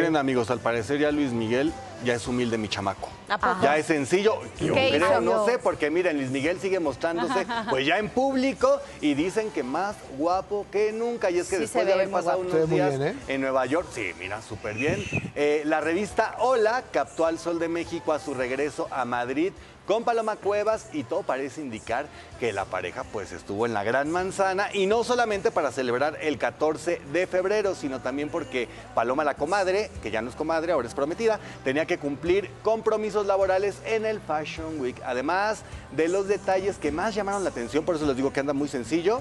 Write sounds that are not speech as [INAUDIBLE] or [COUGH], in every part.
creen, amigos? Al parecer ya Luis Miguel ya es humilde mi chamaco. Ya es sencillo. Yo ¿Qué creo, hizo? no sé, porque miren, Luis Miguel sigue mostrándose [LAUGHS] pues ya en público y dicen que más guapo que nunca. Y es que Sí después de haber pasado guapo. Unos días bien, ¿eh? en Nueva York, sí, mira, súper bien. Eh, la revista Hola captó al Sol de México a su regreso a Madrid con Paloma Cuevas y todo parece indicar que la pareja pues estuvo en la Gran Manzana y no solamente para celebrar el 14 de febrero, sino también porque Paloma la comadre, que ya no es comadre, ahora es prometida, tenía que cumplir compromisos laborales en el Fashion Week. Además de los detalles que más llamaron la atención, por eso les digo que anda muy sencillo,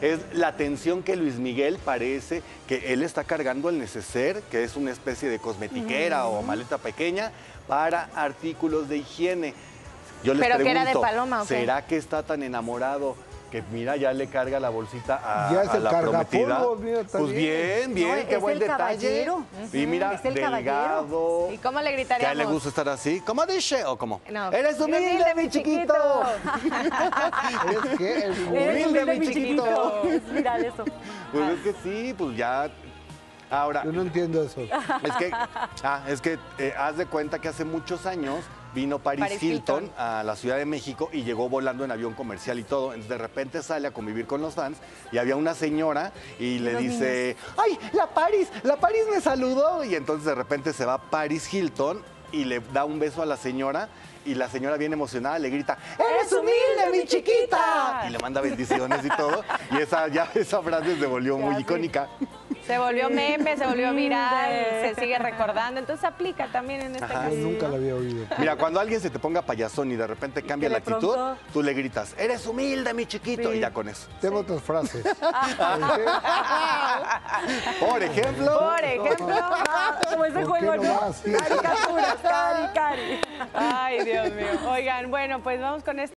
es la atención que Luis Miguel parece que él está cargando el neceser, que es una especie de cosmetiquera o maleta pequeña para artículos de higiene. Yo les ¿Pero que pregunto, era de Paloma? ¿será que está tan enamorado que mira ya le carga la bolsita a, Ya es a el la prometida? mira, pues bien, bien. No, qué es buen el detalle. caballero. Y mira, Es el caballero. delgado. ¿Y cómo le ¿Que a él le gritaríamos? gusta estar así? ¿Cómo dice o cómo? No. Eres humilde, mi chiquito. ¿Es qué? Eres Humilde, mi chiquito. Viral eso. Pues es que sí, pues ya. Ahora, Yo no entiendo eso. [LAUGHS] es que, ah, es que eh, haz de cuenta que hace muchos años vino Paris, Paris Hilton, Hilton. a la Ciudad de México y llegó volando en avión comercial y todo. Entonces de repente sale a convivir con los fans y había una señora y le dice, ¡ay, la Paris! ¡La Paris me saludó! Y entonces de repente se va Paris Hilton y le da un beso a la señora. Y la señora bien emocionada le grita, ¡Eres humilde, mi chiquita! Y le manda bendiciones y todo. Y esa, ya esa frase se volvió muy sí. icónica. Se volvió meme, se volvió viral, se sigue recordando. Entonces aplica también en este Ajá. caso. Nunca lo había oído. Mira, cuando alguien se te ponga payasón y de repente cambia la actitud, pronto- tú le gritas, eres humilde, mi chiquito, Sí. y ya con eso. Tengo otras frases. [LAUGHS] [LAUGHS] Por ejemplo, Por ejemplo. Ah, como ese ¿Por juego, no ¿no? Caricaturas, cari, cari. Ay, Dios mío. Oigan, bueno, pues vamos con esto.